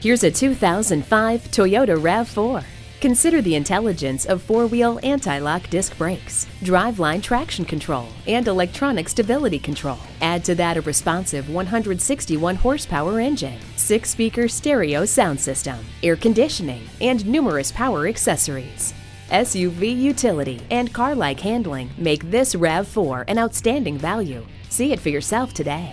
Here's a 2005 Toyota RAV4. Consider the intelligence of four-wheel anti-lock disc brakes, driveline traction control, and electronic stability control. Add to that a responsive 161 horsepower engine, six-speaker stereo sound system, air conditioning, and numerous power accessories. SUV utility and car-like handling make this RAV4 an outstanding value. See it for yourself today.